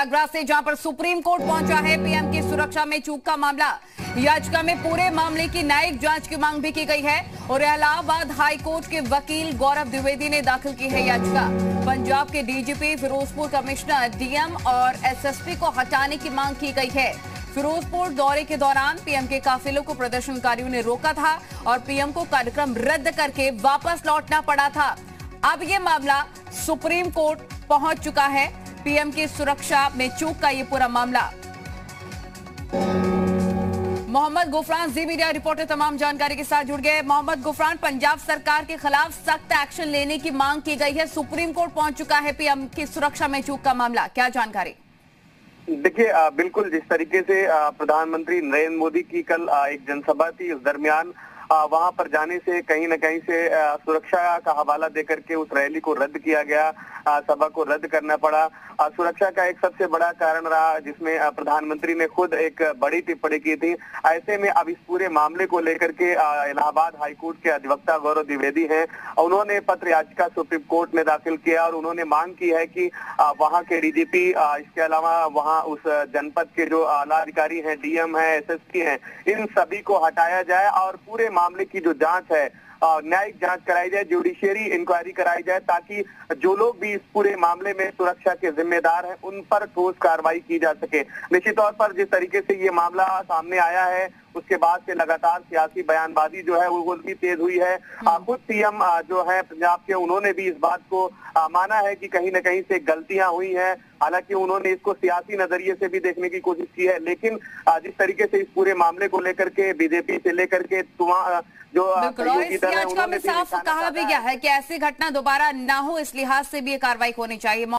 आगरा से जहाँ पर सुप्रीम कोर्ट पहुँचा है, पीएम की सुरक्षा में चूक का मामला। याचिका में पूरे मामले की न्यायिक जाँच की मांग भी की गई है और इलाहाबाद हाई कोर्ट के वकील गौरव द्विवेदी ने दाखिल की है याचिका। पंजाब के डीजीपी फिरोजपुर कमिश्नर डीएम और एसएसपी को हटाने की मांग की गई है। फिरोजपुर दौरे के दौरान पीएम के काफिलों को प्रदर्शनकारियों ने रोका था और पीएम को कार्यक्रम रद्द करके वापस लौटना पड़ा था। अब ये मामला सुप्रीम कोर्ट पहुँच चुका है। पीएम की सुरक्षा में चूक का ये पूरा मामला। मोहम्मद गुफरान जी मीडिया रिपोर्टर तमाम जानकारी के साथ जुड़ गए। मोहम्मद गुफरान, पंजाब सरकार के खिलाफ सख्त एक्शन लेने की मांग की गई है। सुप्रीम कोर्ट पहुँच चुका है पीएम की सुरक्षा में चूक का मामला। क्या जानकारी? देखिए बिल्कुल जिस तरीके से प्रधानमंत्री नरेंद्र मोदी की कल एक जनसभा थी। उस दरमियान वहाँ पर जाने से कहीं ना कहीं से सुरक्षा का हवाला देकर के उस रैली को रद्द किया गया सभा को रद्द करना पड़ा। सुरक्षा का एक सबसे बड़ा कारण रहा, जिसमें प्रधानमंत्री ने खुद एक बड़ी टिप्पणी की थी। ऐसे में अब इस पूरे मामले को लेकर के इलाहाबाद हाईकोर्ट के अधिवक्ता गौरव द्विवेदी हैं। उन्होंने पत्र याचिका सुप्रीम कोर्ट में दाखिल किया और उन्होंने मांग की है कि वहाँ के डीजीपी इसके अलावा वहाँ उस जनपद के जो आला अधिकारी हैं, डीएम है, एसएसपी हैं, इन सभी को हटाया जाए और पूरे मामले की जो जाँच है न्यायिक जाँच कराई जाए जुडिशियरी इंक्वायरी कराई जाए ताकि जो लोग भी इस पूरे मामले में सुरक्षा के जिम्मेदार हैं उन पर ठोस कार्रवाई की जा सके। निश्चित तौर पर जिस तरीके से ये मामला सामने आया है उसके बाद से लगातार सियासी बयानबाजी जो है वो भी तेज हुई है। हम्म। खुद सीएम जो है पंजाब के उन्होंने भी इस बात को माना है कि कहीं ना कहीं से गलतियाँ हुई हैं। हालाँकि उन्होंने इसको सियासी नज़रिए से भी देखने की कोशिश की है लेकिन जिस तरीके से इस पूरे मामले को लेकर के बीजेपी से लेकर के जो याचिका में साफ़ कहा भी गया है कि ऐसी घटना दोबारा ना हो इस लिहाज से भी ये कार्रवाई होनी चाहिए।